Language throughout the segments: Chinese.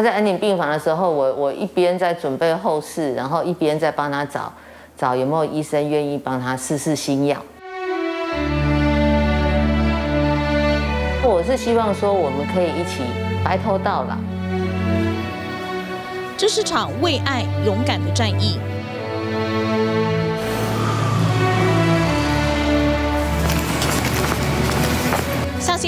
他在安宁病房的时候，我我一边在准备后事，然后一边在帮他找找有没有医生愿意帮他试试新药。我是希望说，我们可以一起白头到老。这是场为爱勇敢的战役。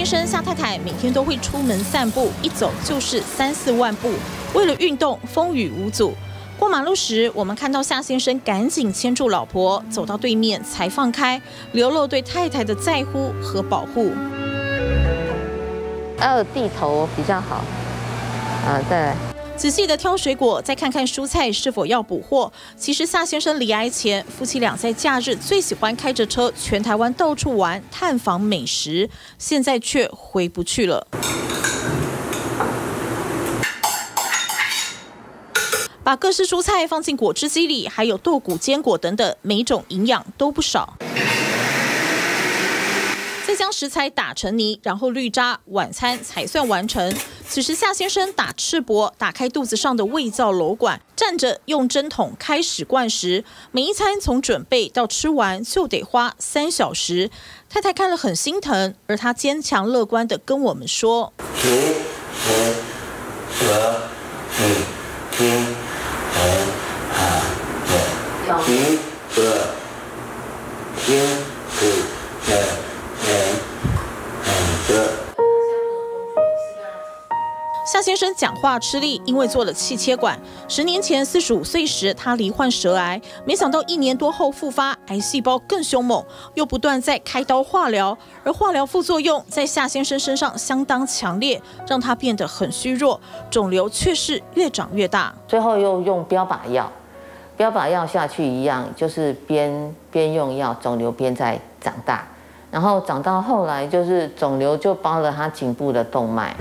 先生、夏太太每天都会出门散步，一走就是三四万步。为了运动，风雨无阻。过马路时，我们看到夏先生赶紧牵住老婆，走到对面才放开，流露对太太的在乎和保护。二地头比较好，啊，再来。仔细的挑水果，再看看蔬菜是否要补货。其实夏先生离癌前，夫妻俩在假日最喜欢开着车全台湾到处玩，探访美食。现在却回不去了。把各式蔬菜放进果汁机里，还有豆谷、坚果等等，每种营养都不少。再将食材打成泥，然后滤渣，晚餐才算完成。此时夏先生打赤膊，打开肚子上的胃造瘘管，站着用针筒开始灌食。每一餐从准备到吃完就得花三小时。太太看了很心疼，而他坚强乐观的跟我们说：夏先生讲话吃力，因为做了气切管。十年前四十五岁时，他罹患舌癌，没想到一年多后复发，癌细胞更凶猛，又不断在开刀化疗，而化疗副作用在夏先生身上相当强烈，让他变得很虚弱，肿瘤却是越长越大。最后又用标靶药，标靶药下去一样，就是边边用药，肿瘤边在长大。然后长到后来，就是肿瘤就包了他颈部的动脉。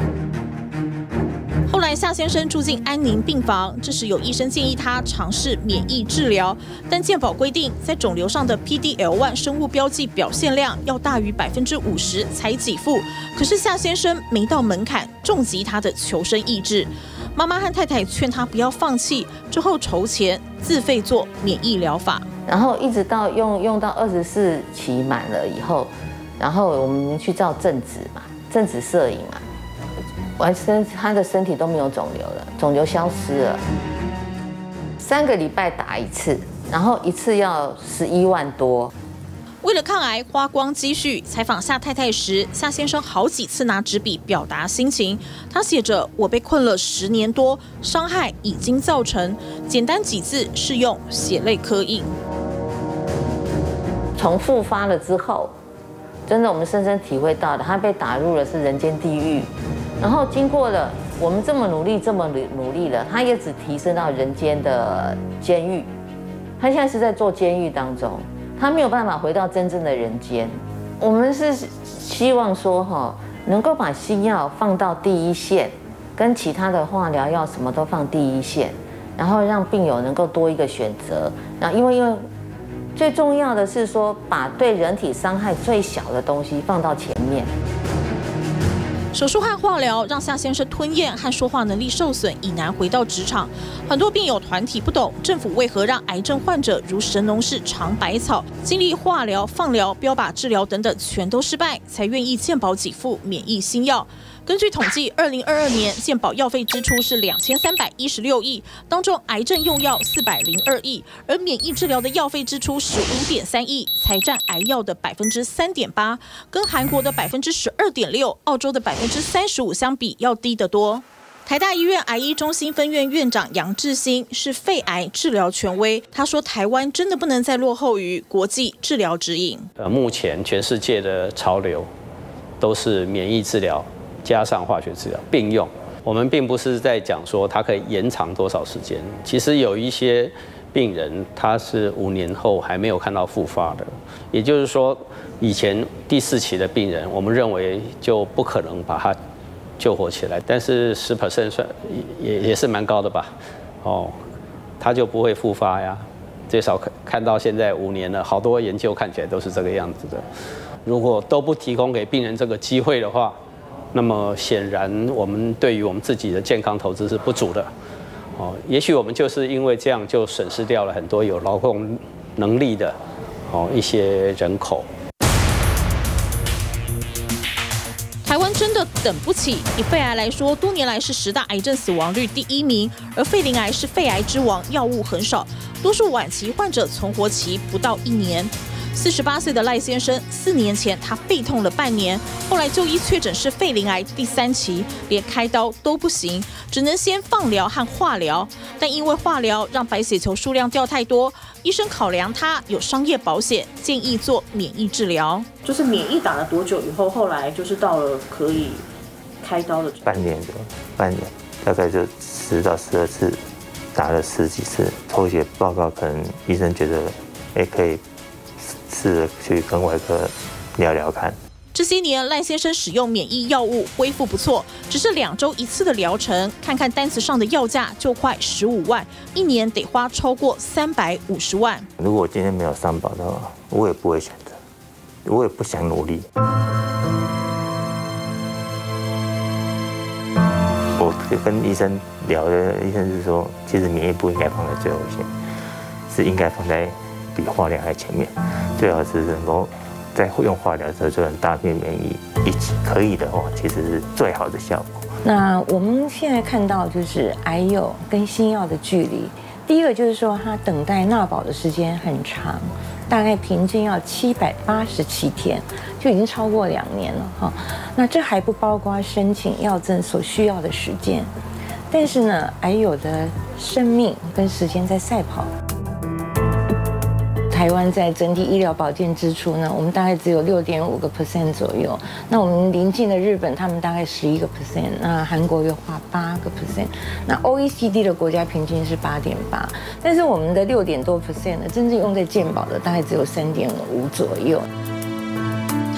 夏先生住进安宁病房，这时有医生建议他尝试免疫治疗，但健保规定，在肿瘤上的 PDL1 生物标记表现量要大于百分之五十才给付。可是夏先生没到门槛，重击他的求生意志。妈妈和太太劝他不要放弃，之后筹钱自费做免疫疗法。然后一直到用用到二十四期满了以后，然后我们去照正子嘛，正子摄影嘛，完身他的身体都没有肿瘤了，肿瘤消失了。三个礼拜打一次，然后一次要十一万多。为了抗癌，花光积蓄。采访夏太太时，夏先生好几次拿纸笔表达心情。他写着：“我被困了十年多，伤害已经造成。”简单几字是用血泪刻印。从复发了之后，真的我们深深体会到的，他被打入了是人间地狱。然后经过了我们这么努力，这么努努力了，他也只提升到人间的监狱。他现在是在做监狱当中。他没有办法回到真正的人间。我们是希望说哈，能够把新药放到第一线，跟其他的化疗药什么都放第一线，然后让病友能够多一个选择。那因为因为最重要的是说，把对人体伤害最小的东西放到前面。手术和化疗让夏先生吞咽和说话能力受损，已难回到职场。很多病友团体不懂政府为何让癌症患者如神农氏尝百草，经历化疗、放疗、标靶治疗等等全都失败，才愿意健保给付免疫新药。根据统计，二零二二年健保药费支出是两千三百一十六亿，当中癌症用药四百零二亿，而免疫治疗的药费支出十五点三亿，才占癌药的百分之三点八，跟韩国的百分之十二点六、澳洲的百分之三十五相比，要低得多。台大医院癌医中心分院院长杨志新是肺癌治疗权威，他说：“台湾真的不能再落后于国际治疗指引。呃，目前全世界的潮流都是免疫治疗。”加上化学治疗并用，我们并不是在讲说它可以延长多少时间。其实有一些病人他是五年后还没有看到复发的，也就是说，以前第四期的病人，我们认为就不可能把他救活起来。但是十 percent 算也也是蛮高的吧？哦，他就不会复发呀。最少看看到现在五年了，好多研究看起来都是这个样子的。如果都不提供给病人这个机会的话，那么显然我们对于我们自己的健康投资是不足的。哦，也许我们就是因为这样就损失掉了很多有劳动能力的哦一些人口。台湾真的等不起。以肺癌来说，多年来是十大癌症死亡率第一名，而肺鳞癌是肺癌之王，药物很少，多数晚期患者存活期不到一年。四十八岁的赖先生，四年前他肺痛了半年，后来就医确诊是肺鳞癌第三期，连开刀都不行，只能先放疗和化疗。但因为化疗让白血球数量掉太多，医生考量他有商业保险，建议做免疫治疗。就是免疫打了多久以后，后来就是到了可以开刀的半年的半年，大概就十到十二次，打了十几次，抽血报告可能医生觉得，哎可以。试着去跟外科聊聊看。这些年，赖先生使用免疫药物恢复不错，只是两周一次的疗程，看看单子上的药价就快十五万，一年得花超过三百五十万。如果今天没有三保的话，我也不会选择，我也不想努力。我跟医生聊的，医生是说，其实免疫不应该放在最后线，是应该放在。比化疗还前面，最好是能够在用化疗的时候就能搭配免疫一起，可以的话，其实是最好的效果。那我们现在看到就是癌友跟新药的距离，第一个就是说它等待纳保的时间很长，大概平均要七百八十七天，就已经超过两年了哈。那这还不包括申请药证所需要的时间，但是呢，癌友的生命跟时间在赛跑。台湾在整体医疗保健支出呢，我们大概只有六点五个 percent 左右。那我们临近的日本，他们大概十一个 percent，那韩国又花八个 percent，那 OECD 的国家平均是八点八，但是我们的六点多 percent 呢，真正用在健保的大概只有三点五左右。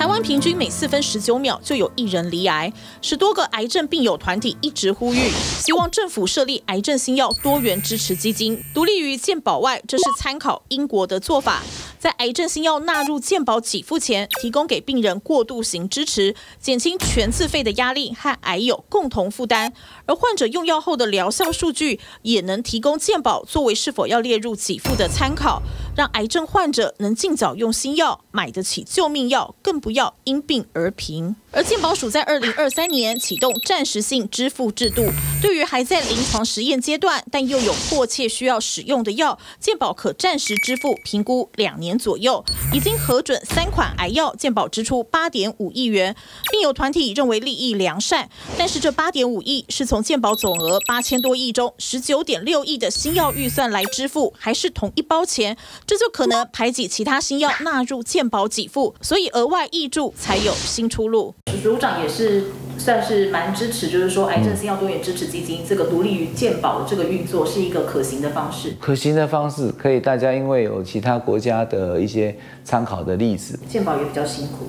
台湾平均每四分十九秒就有一人罹癌，十多个癌症病友团体一直呼吁，希望政府设立癌症新药多元支持基金，独立于健保外，这是参考英国的做法。在癌症新药纳入健保给付前，提供给病人过渡型支持，减轻全自费的压力和癌友共同负担。而患者用药后的疗效数据，也能提供健保作为是否要列入给付的参考，让癌症患者能尽早用新药，买得起救命药，更不要因病而贫。而健保署在二零二三年启动暂时性支付制度，对于还在临床实验阶段但又有迫切需要使用的药，健保可暂时支付评估两年左右。已经核准三款癌药，健保支出八点五亿元。并有团体认为利益良善，但是这八点五亿是从健保总额八千多亿中十九点六亿的新药预算来支付，还是同一包钱？这就可能排挤其他新药纳入健保给付，所以额外挹注才有新出路。署长也是算是蛮支持，就是说癌症新药多元支持基金这个独立于健保的这个运作是一个可行的方式。可行的方式可以，大家因为有其他国家的一些参考的例子。健保也比较辛苦，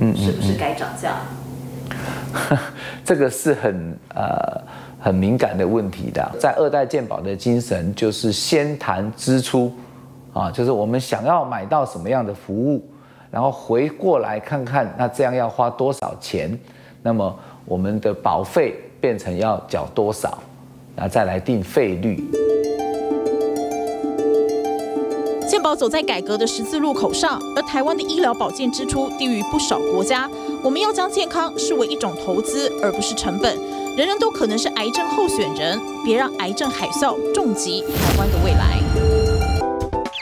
嗯，是不是该涨价？这个是很呃很敏感的问题的。在二代健保的精神就是先谈支出啊，就是我们想要买到什么样的服务。然后回过来看看，那这样要花多少钱？那么我们的保费变成要缴多少？然后再来定费率。健保走在改革的十字路口上，而台湾的医疗保健支出低于不少国家。我们要将健康视为一种投资，而不是成本。人人都可能是癌症候选人，别让癌症海啸重击台湾的未来。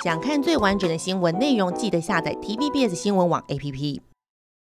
想看最完整的新闻内容，记得下载 TVBS 新闻网 APP。